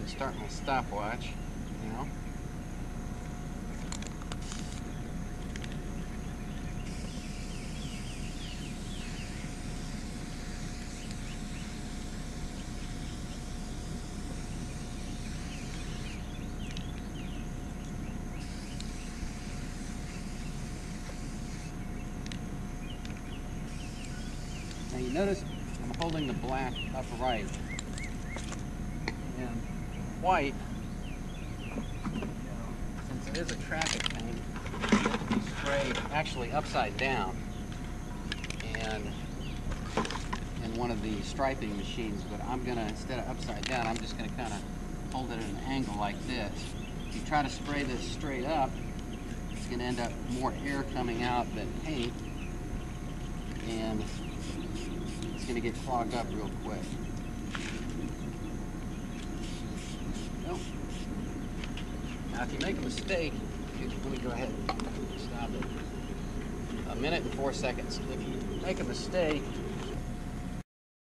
ahead and start my stopwatch now. Now you notice I'm holding the black upright white, since it is a traffic be sprayed actually upside down and in one of the striping machines, but I'm gonna, instead of upside down, I'm just gonna kinda hold it at an angle like this. If you try to spray this straight up, it's gonna end up more air coming out than paint and it's gonna get clogged up real quick. Now, if you make a mistake, you- me go ahead and stop it. A minute and four seconds. If you make a mistake